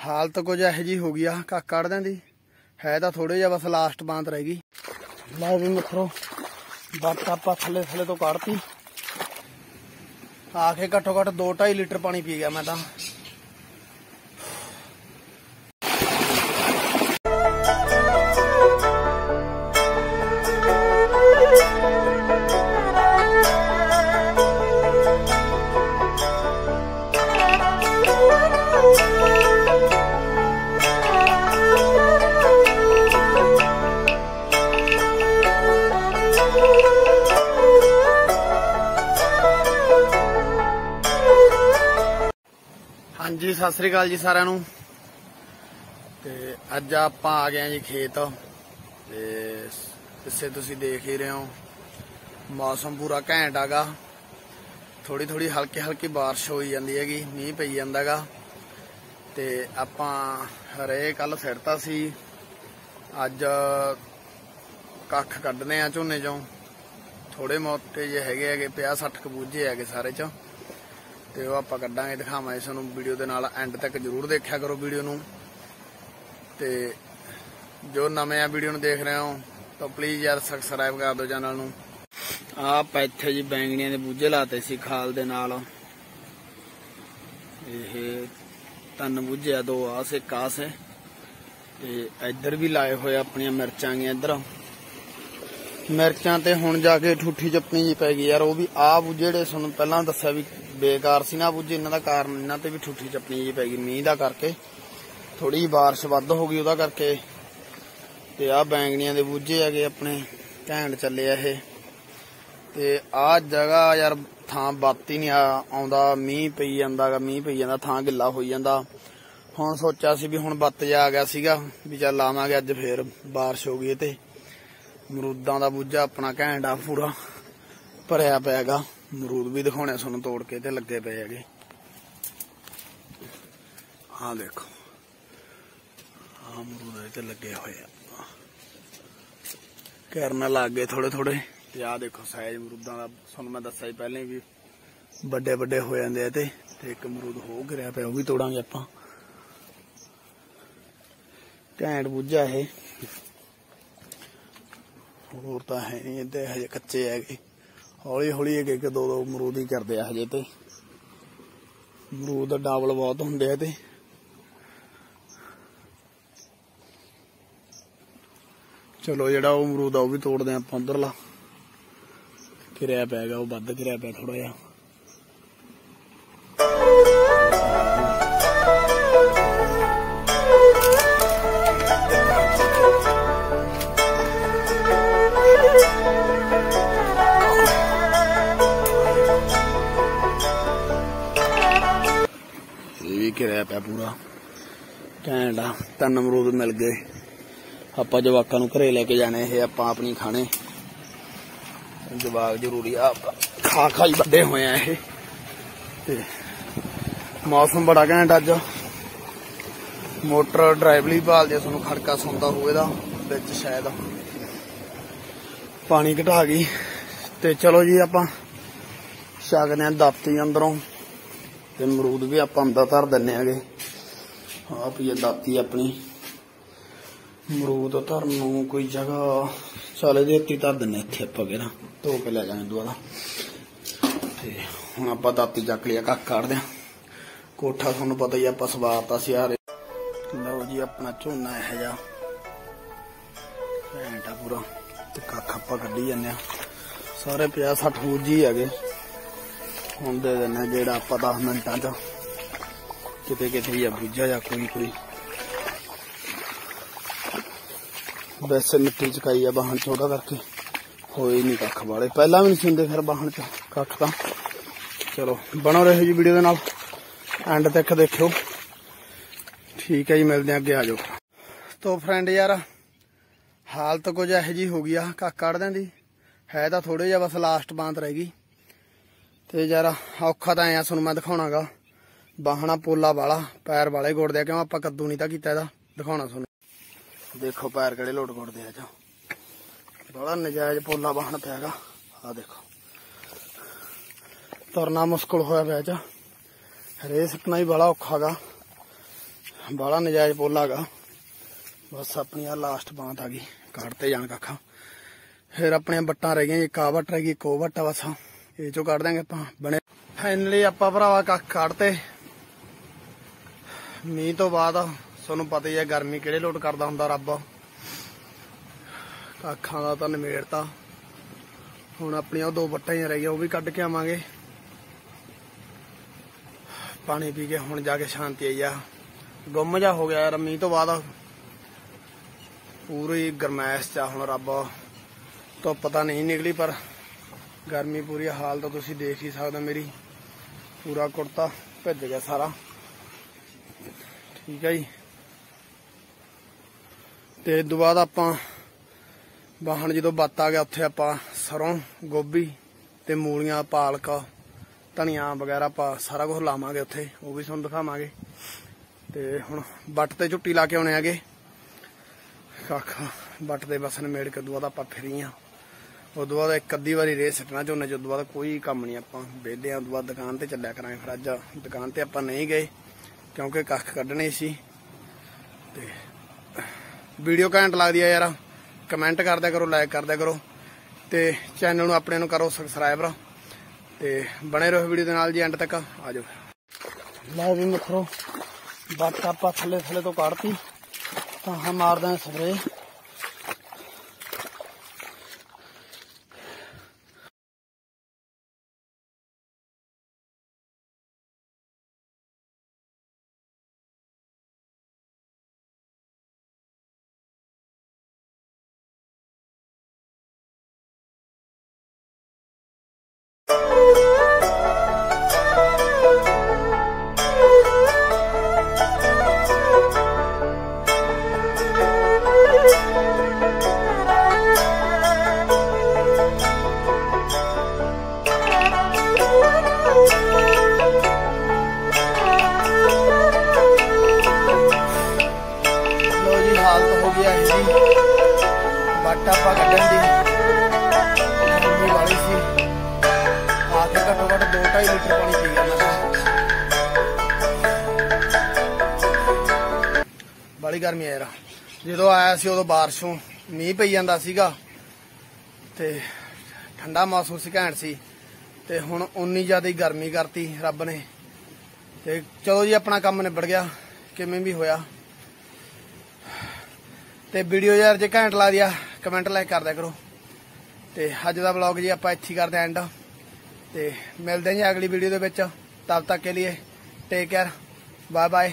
ਹਾਲਤ ਕੁਝ ਇਹੋ ਜੀ ਹੋ ਗਈ ਆ, ਕੱਖ ਕੱਢਦਿਆਂ ਦੀ ਹੈ ਤਾਂ ਥੋੜੇ ਜਿਹਾ ਬਸ ਲਾਸਟ ਬਾਂਤ ਰਹਿ ਗਈ। ਲੈ ਵੀ ਮਿੱਤਰੋ ਬੱਤ ਆਪਾਂ ਥੱਲੇ ਥੱਲੇ ਤੋਂ ਕੱਢਤੀ। ਆ ਕੇ ਘੱਟੋ ਘੱਟ 2.5 ਲੀਟਰ ਪਾਣੀ ਪੀ ਗਿਆ ਮੈਂ ਤਾਂ। ਸਤਿ ਸ੍ਰੀ ਅਕਾਲ ਜੀ ਸਾਰਿਆਂ ਨੂੰ। ਤੇ ਅੱਜ ਆਪਾਂ ਆ ਗਏ ਆ ਜੀ ਖੇਤ। ਤੇ ਇਸੇ ਤੁਸੀਂ ਦੇਖ ਹੀ ਰਹੇ ਹੋ, ਮੌਸਮ ਪੂਰਾ ਘੈਂਟ ਆਗਾ। ਥੋੜੀ ਥੋੜੀ ਹਲਕੀ ਹਲਕੀ ਬਾਰਿਸ਼ ਹੋਈ ਜਾਂਦੀ ਹੈਗੀ, ਮੀਂਹ ਪਈ ਜਾਂਦਾਗਾ। ਤੇ ਆਪਾਂ ਹਰੇ ਕੱਲ ਫਿਰਤਾ ਸੀ। ਅੱਜ ਕੱਖ ਕੱਢਨੇ ਆ ਝੋਨੇ ਚੋਂ। ਥੋੜੇ ਮੋਟੇ ਜੇ ਹੈਗੇ ਹੈਗੇ 50 60 ਕਬੂਜੇ ਹੈਗੇ ਸਾਰੇ ਚ। ਤੇ ਉਹ ਆਪਾਂ ਕੱਢਾਂਗੇ, ਦਿਖਾਵਾਂਗੇ ਤੁਹਾਨੂੰ ਵੀਡੀਓ ਦੇ ਨਾਲ। ਐਂਡ ਤੱਕ ਜਰੂਰ ਦੇਖਿਆ ਕਰੋ ਵੀਡੀਓ ਨੂੰ। ਤੇ ਜੋ ਨਵੇਂ ਆ ਵੀਡੀਓ ਨੂੰ ਦੇਖ ਰਹੇ ਹੋ, ਤਾਂ ਪਲੀਜ਼ ਯਾਰ ਸਬਸਕ੍ਰਾਈਬ ਕਰ ਦਿਓ ਚੈਨਲ ਨੂੰ। ਆ ਇੱਥੇ ਜੀ ਬੈਂਗਣੀਆਂ ਦੇ ਬੂਝੇ ਲਾਤੇ ਸੀ ਖਾਲ ਦੇ ਨਾਲ। ਇਹ ਤਿੰਨ ਬੂਝੇ ਦੋ ਆ ਸੇ ਕਾਸ ਹੈ ਤੇ ਇੱਧਰ ਵੀ ਲਾਏ ਹੋਏ ਆਪਣੀਆਂ ਮਿਰਚਾਂ ਗੀਆਂ ਇੱਧਰ। ਮਿਰਚਾਂ ਤੇ ਹੁਣ ਜਾ ਕੇ ਠੂਠੀ ਚੱਪਣੀ ਜੀ ਪੈ ਗਈ ਯਾਰ, ਉਹ ਵੀ ਆ ਜਿਹੜੇ ਤੁਹਾਨੂੰ ਪਹਿਲਾਂ ਦੱਸਿਆ ਵੀ ਬੇਕਾਰ ਸੀ ਨਾ ਬੁੱਝੇ, ਇਹਨਾਂ ਦਾ ਕਾਰਨ ਇਹਨਾਂ ਤੇ ਵੀ ਠੂਠੀ ਚੱਪਣੀ ਜੀ ਪੈ ਗਈ, ਮੀਂਹ ਦਾ ਕਰਕੇ। ਥੋੜੀ ਜਿਹੀ ਬਾਰਿਸ਼ ਵੱਧ ਹੋ ਗਈ ਉਹਦਾ ਕਰਕੇ। ਤੇ ਆ ਬੈਂਗਣੀਆਂ ਦੇ ਬੂਝੇ ਹੈਗੇ ਆਪਣੇ, ਘੈਂਟ ਚੱਲੇ ਆ ਇਹ। ਤੇ ਆ ਜਗ੍ਹਾ ਯਾਰ ਥਾਂ ਬਾਤੀ ਨਹੀਂ ਆਉਂਦਾ, ਮੀਂਹ ਪਈ ਜਾਂਦਾਗਾ ਮੀਂਹ ਪਈ ਜਾਂਦਾ, ਥਾਂ ਗਿੱਲਾ ਹੋਈ ਜਾਂਦਾ। ਹੁਣ ਸੋਚਿਆ ਸੀ ਵੀ ਹੁਣ ਬੱਤ ਜਾ ਆ ਗਿਆ ਸੀਗਾ, ਵੀ ਚੱਲ ਲਾਵਾਂਗੇ ਅੱਜ ਫੇਰ ਬਾਰਿਸ਼ ਹੋ ਗਈ ਤੇ। ਮਰੂਦਾਂ ਦਾ ਬੂਝਾ ਆਪਣਾ ਘੈਂਟ ਆ ਪੂਰਾ, ਭਰਿਆ ਪਿਆਗਾ ਮਰੂਦ ਵੀ ਦਿਖਾਉਣੇ ਤੁਹਾਨੂੰ ਤੋੜ ਕੇ ਤੇ ਲੱਗੇ ਪਏ ਹੈਗੇ। ਆਹ ਦੇਖੋ। ਆਹ ਮਰੂਦ ਤੇ ਲੱਗੇ ਹੋਏ ਆ। ਕਰਨ ਲੱਗ ਗਏ ਥੋੜੇ ਥੋੜੇ ਤੇ ਆਹ ਦੇਖੋ ਸਾਈਜ਼ ਮਰੂਦਾਂ ਦਾ, ਤੁਹਾਨੂੰ ਮੈਂ ਦੱਸਿਆ ਹੀ ਪਹਿਲਾਂ ਵੀ ਵੱਡੇ ਵੱਡੇ ਹੋ ਜਾਂਦੇ ਆ ਤੇ ਤੇ ਇੱਕ ਮਰੂਦ ਹੋ ਗਿਰਿਆ ਪਿਆ, ਉਹ ਵੀ ਤੋੜਾਂਗੇ ਆਪਾਂ। ਘੈਂਟ ਬੁੱਝਾ ਇਹ। ਹੋਰ ਤਾਂ ਹੈ ਨਹੀਂ ਤੇ ਹਜੇ ਕੱਚੇ ਹੈਗੇ। ਹੌਲੀ ਹੌਲੀ ਇੱਕ ਇੱਕ ਦੋ ਦੋ ਅਮਰੂਦ ਹੀ ਕਰਦੇ ਆ ਹਜੇ ਤੇ। ਅਮਰੂਦ ਡਬਲ ਬਹੁਤ ਹੁੰਦੇ ਆ ਤੇ। ਚਲੋ ਜਿਹੜਾ ਉਹ ਅਮਰੂਦ ਆ ਉਹ ਵੀ ਤੋੜਦੇ ਆ ਆਪਾਂ ਉਧਰਲਾ। ਕਿਰਿਆ ਪੈ ਗਿਆ, ਉਹ ਵੱਧ ਕਿਰਿਆ ਪਿਆ ਥੋੜਾ ਜਿਹਾ। ਘੈਂਟ ਆ, ਤਿੰਨ ਅਮਰੂਦ ਮਿਲ ਗਏ। ਆਪਾਂ ਜਵਾਕਾਂ ਨੂੰ ਘਰੇ ਲੈ ਕੇ ਜਾਣੇ, ਇਹ ਆਪਾਂ ਆਪਣੀ ਖਾਣੇ। ਜਵਾਕ ਜ਼ਰੂਰੀ ਆ ਖਾ ਖਾ ਹੀ ਵੱਡੇ ਹੋਏ ਆ ਇਹ। ਤੇ ਮੌਸਮ ਬੜਾ ਘੈਂਟ ਅੱਜ। ਮੋਟਰ ਡਰਾਈਵਲੀ ਭਾਲਦੇ ਤੁਹਾਨੂੰ ਖੜਕਾ ਸੁਣਦਾ ਹੋਵੇ ਦਾ ਵਿੱਚ ਸ਼ਾਇਦ। ਪਾਣੀ ਘਟਾ ਗਈ। ਤੇ ਚਲੋ ਜੀ ਆਪਾਂ ਛਕਦੇ ਆ ਦਾਤੀ ਅੰਦਰੋਂ। ਤੇ ਅਮਰੂਦ ਵੀ ਆਪਾਂ ਅੰਦਰ ਧਰ ਦਿੰਨੇ ਆਗੇ। ਆ ਪਈ ਦਾਤੀ ਆਪਣੀ। ਅਮਰੂਦ ਧਰਨ ਨੂੰ ਕੋਈ ਜਗ੍ਹਾ ਚਾਲੇ ਦੇ ਉੱਤੇ ਧਰ ਦਿੰਨੇ ਇੱਥੇ ਆਪਾਂ ਕਿਹੜਾ। ਧੋ ਕੇ ਲੈ ਜਾਵਾਂਗੇ ਦੁਆਰਾ ਤੇ ਹੁਣ ਆਪਾਂ ਦਾਤੀ ਚੱਕ ਲਿਆ ਕੱਖ ਕੱਢਦੇ ਆ ਕੋਠਾ ਤੁਹਾਨੂੰ ਪਤਾ ਹੀ ਆਪਾਂ ਸਵਾਰਤਾ ਸੀ ਯਾਰ ਲਓ ਜੀ, ਆਪਣਾ ਝੋਨਾ ਇਹ ਜਾ ਘੈਂਟਾ ਪੂਰਾ। ਤੇ ਕੱਖ ਆਪਾਂ ਕੱਢੀ ਜਾਂਦੇ ਆ ਸਾਰੇ 50 60 ਫੂਜੀ ਹੈਗੇ। ਹੁਣ ਦੇ ਦਿੰਨੇ ਜਿਹੜਾ ਆਪਾਂ 10 ਮਿੰਟਾਂ ਚ। ਕਿਤੇ ਕਿਤੇ ਜਾਂ ਬੁੱਝਾ ਜਾਂ ਕੋਈ ਕੋਈ। ਵੈਸੇ ਮਿੱਟੀ ਚਕਾਈ ਆ ਬਾਹਣ ਛੋਟਾ ਕਰਕੇ ਹੋਏ ਨਹੀਂ ਕੱਖ ਵਾਲੇ। ਪਹਿਲਾਂ ਵੀ ਨਹੀਂ ਸੁਣਦੇ ਫਿਰ ਬਾਹਣ ਚ ਕੱਖ ਤਾਂ। ਚਲੋ, ਬਣੋ ਰਹੋ ਜੀ ਵੀਡੀਓ ਦੇ ਨਾਲ। ਐਂਡ ਤੱਕ ਦੇਖਿਓ। ਠੀਕ ਹੈ ਜੀ, ਮਿਲਦੇ ਆ ਅੱਗੇ, ਆ ਜਾਓ। ਤੋ ਫਰੈਂਡ ਯਾਰ, ਹਾਲਤ ਕੁਝ ਇਹੋ ਜੀ ਹੋ ਗਈ ਆ, ਕੱਖ ਕੱਢਦਿਆਂ ਦੀ। ਹੈ ਤਾਂ ਥੋੜੇ ਜਿਹਾ ਬਸ ਲਾਸਟ ਬਾਂਤ ਰਹਿ ਗਈ। ਤੇ ਯਾਰ, ਔਖਾ ਤਾਂ ਐ ਤੁਹਾਨੂੰ ਮੈਂ ਦਿਖਾਉਣਾਗਾ। ਬਾਹਣਾ ਪੋਲਾ ਵਾਲਾ, ਪੈਰ ਵਾਲੇ ਗੋੜਦੇ ਆ। ਕਿਉਂ ਆਪਾਂ ਕੱਦੂ ਨਹੀਂ ਤਾਂ ਕੀਤਾ ਇਹਦਾ? ਦਿਖਾਉਣਾ ਤੁਹਾਨੂੰ। ਦੇਖੋ ਪੈਰ ਕਿਹੜੇ ਲੋਟ ਗੋੜਦੇ ਆ ਜਾ ਬੜਾ ਨਜਾਇਜ਼ ਪੋਲਾ ਬਾਹਣ ਪਿਆਗਾ ਆ ਦੇਖੋ। ਤੁਰਨਾ ਮੁਸ਼ਕਲ ਹੋਇਆ ਪਿਆ ਚ। ਹਰੇ ਸਕਣਾ ਹੀ ਬੜਾ ਔਖਾਗਾ ਬਾਲਾ ਨਜਾਇਜ਼ ਪੋਲਾਗਾ ਬਸ ਆਪਣੀ ਆ ਲਾਸਟ ਬਾਂਤ ਆ ਗਈ। ਕੱਢਤੇ ਜਾਣ ਕੱਖਾਂ। ਫਿਰ ਆਪਣੀਆਂ ਬੱਟਾਂ ਰਹਿ ਗਈਆਂ। ਇੱਕ ਆ ਵੱਟ ਰਹਿ ਗਈ, ਇੱਕ ਉਹ ਵੱਟ ਆ ਬਸ। ਇਹ ਚੋਂ ਕੱਢ ਦਾਂਗੇ ਆਪਾਂ। ਬਣੇ ਫਾਈਨਲੀ ਆਪਾਂ ਭਰਾਵਾ ਕੱਖ ਕੱਢਤੇ। ਮੀਂਹ ਤੋਂ ਬਾਅਦ ਤੁਹਾਨੂੰ ਪਤਾ ਹੀ ਹੈ ਗਰਮੀ ਕਿਹੜੇ ਲੋਟ ਕਰਦਾ ਹੁੰਦਾ ਰੱਬ। ਅੱਖਾਂ ਦਾ ਤਾਂ ਨਿਮੇੜਤਾ। ਹੁਣ ਆਪਣੀਆਂ ਉਹ ਦੋ ਵੱਟਾਂ ਹੀ ਰਹਿ ਗਈਆਂ ਉਹ ਵੀ ਕੱਢ ਕੇ ਆਵਾਂਗੇ। ਪਾਣੀ ਪੀ ਕੇ ਹੁਣ ਜਾ ਕੇ ਸ਼ਾਂਤੀ ਆਈ ਆ। ਗੁੰਮ ਜਾ ਹੋ ਗਿਆ ਯਾਰ ਮੀਂਹ ਤੋਂ ਬਾਅਦ। ਪੂਰੀ ਗਰਮੈਸ਼ ਚ ਹੁਣ ਰੱਬ। ਤੋਂ ਪਤਾ ਨਹੀਂ ਨਿਕਲੀ, ਪਰ ਗਰਮੀ ਪੂਰੀ ਹਾਲ ਤਾਂ ਤੁਸੀਂ ਦੇਖ ਹੀ ਸਕਦੇ ਮੇਰੀ। ਪੂਰਾ ਕੁੜਤਾ ਭਿੱਜ ਗਿਆ ਸਾਰਾ। ਠੀਕ ਹੈ ਜੀ। ਤੇ ਇਸ ਤੋਂ ਬਾਅਦ ਆਪਾਂ ਵਾਹਣ ਜਦੋਂ ਬੱਤ ਆ ਗਿਆ, ਉੱਥੇ ਆਪਾਂ ਸਰੋਂ, ਗੋਭੀ ਤੇ ਮੂਲੀਆਂ, ਪਾਲਕ, ਧਨੀਆ ਵਗੈਰਾ ਆਪਾਂ ਸਾਰਾ ਕੁਝ ਲਾਵਾਂਗੇ ਉੱਥੇ, ਉਹ ਵੀ ਤੁਹਾਨੂੰ ਦਿਖਾਵਾਂਗੇ। ਤੇ ਹੁਣ ਬੱਟ ਤੇ ਝੁੱਟੀ ਲਾ ਕੇ ਆਉਣੇ ਆਗੇ ਕੱਖ ਬੱਟ ਦੇ ਬਸ ਨਿਮੇੜ ਕੇ ਉਦੋਂ ਬਾਅਦ ਆਪਾਂ ਫਰੀ ਆ। ਉਦੋਂ ਬਾਅਦ ਇੱਕ ਅੱਧੀ ਵਾਰੀ ਰੇਹ ਸੱਟਣਾ ਝੋਨੇ ਚ, ਉਦੋਂ ਬਾਅਦ ਕੋਈ ਕੰਮ ਨਹੀਂ ਆਪਾਂ ਵਿਹਲੇ ਆ, ਉਦੋਂ ਬਾਅਦ ਦੁਕਾਨ ਤੇ ਚੱਲਿਆ ਕਰਾਂਗੇ। ਫਿਰ ਅੱਜ ਦੁਕਾਨ ਤੇ ਆਪਾਂ ਨਹੀਂ ਗਏ। ਕਿਉਂਕਿ ਕੱਖ ਕੱਢਣੇ ਸੀ। ਤੇ ਵੀਡੀਓ ਘੈਂਟ ਲੱਗਦੀ ਆ ਯਾਰ। ਕਮੈਂਟ ਕਰਦਿਆ ਕਰੋ ਲਾਈਕ ਕਰਦਿਆ ਕਰੋ। ਤੇ ਚੈਨਲ ਨੂੰ ਆਪਣੇ ਨੂੰ ਕਰੋ ਸਬਸਕ੍ਰਾਈਬ ਤੇ ਬਣੇ ਰਹੋ ਵੀਡੀਓ ਦੇ ਨਾਲ ਜੀ ਐਂਡ ਤੱਕ। ਆ ਜਾਓ ਲੈ ਵੀ ਮਿੱਤਰੋ ਬੱਟ ਆਪਾਂ ਥੱਲੇ ਥੱਲੇ ਤੋਂ ਕੱਢਤੀ। ਤਾਂ ਹਾਂ ਮਾਰਦਾ ਸਪਰੇ ਹੋ ਗਿਆ ਇਹ ਕੱਢਣ ਦੀ। ਗਰਮੀ ਵਾਲੀ ਸੀ। ਆ ਕੇ ਘੱਟੋ ਘੱਟ 2.5 ਲੀਟਰ ਪਾਣੀ ਪੀ ਗਿਆ ਮੈਂ ਬੜੀ ਗਰਮੀ ਆ ਯਾਰ। ਜਦੋਂ ਆਇਆ ਸੀ ਉਦੋਂ ਬਾਰਿਸ਼ੋਂ ਮੀਂਹ ਪਈ ਜਾਂਦਾ ਸੀਗਾ ਤੇ ਠੰਡਾ ਮੌਸਮ ਸੀ ਘੈਂਟ ਸੀ ਤੇ ਹੁਣ ਉਨੀ ਜ਼ਿਆਦਾ ਹੀ ਗਰਮੀ ਕਰਤੀ ਰੱਬ ਨੇ। ਤੇ ਚਲੋ ਜੀ, ਆਪਣਾ ਕੰਮ ਨਿਬੜ ਗਿਆ। ਕਿਵੇਂ ਵੀ ਹੋਇਆ। ਤੇ ਵੀਡੀਓ ਯਾਰ ਜੇ ਘੈਂਟ ਲੱਗਦੀ ਆ ਕਮੈਂਟ ਲਾਈਕ ਕਰ ਦਿਆ ਕਰੋ। ਤੇ ਅੱਜ ਦਾ ਵਲੌਗ ਜੀ ਆਪਾਂ ਇੱਥੇ ਕਰਦੇ ਕਰਦੇ ਐਂਡ ਤੇ ਮਿਲਦੇ ਹਾਂ ਜੀ ਅਗਲੀ ਵੀਡੀਓ ਦੇ ਵਿੱਚ। ਤਦ ਤੱਕ ਕੇ ਲਈ ਟੇਕ ਕੇਅਰ ਬਾਏ ਬਾਏ